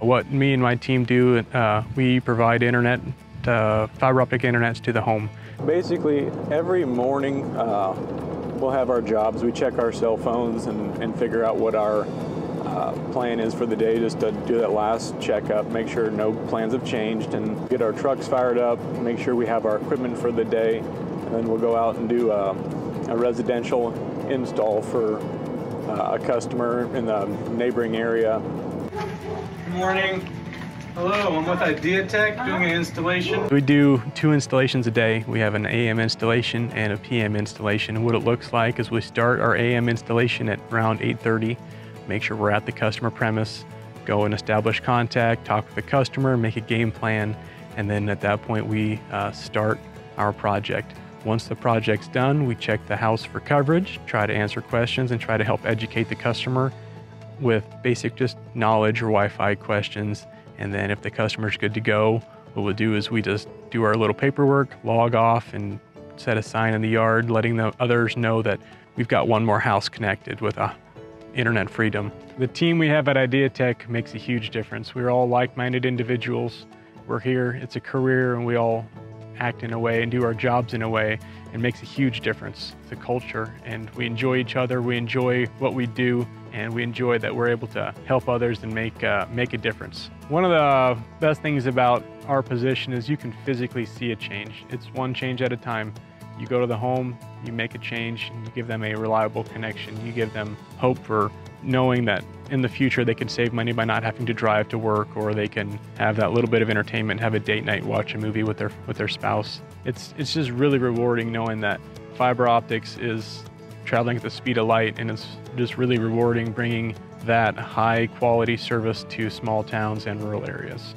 What me and my team do, uh, we provide internet, uh, fiber optic internets to the home. Basically, every morning uh, we'll have our jobs. We check our cell phones and, and figure out what our uh, plan is for the day, just to do that last checkup, make sure no plans have changed, and get our trucks fired up, make sure we have our equipment for the day, and then we'll go out and do a, a residential install for uh, a customer in the neighboring area. Good morning. Hello, I'm with IdeaTek doing an installation. We do two installations a day. We have an AM installation and a PM installation. And what it looks like is we start our AM installation at around 8.30, make sure we're at the customer premise, go and establish contact, talk with the customer, make a game plan, and then at that point we uh, start our project. Once the project's done, we check the house for coverage, try to answer questions, and try to help educate the customer with basic just knowledge or Wi-Fi questions and then if the customer's good to go, what we'll do is we just do our little paperwork, log off, and set a sign in the yard letting the others know that we've got one more house connected with a internet freedom. The team we have at IdeaTek makes a huge difference. We're all like-minded individuals. We're here, it's a career, and we all act in a way and do our jobs in a way and makes a huge difference. A culture and we enjoy each other, we enjoy what we do, and we enjoy that we're able to help others and make, uh, make a difference. One of the best things about our position is you can physically see a change. It's one change at a time. You go to the home, you make a change, and you give them a reliable connection. You give them hope for knowing that in the future they can save money by not having to drive to work or they can have that little bit of entertainment, have a date night, watch a movie with their with their spouse. It's it's just really rewarding knowing that fiber optics is traveling at the speed of light and it's just really rewarding bringing that high quality service to small towns and rural areas.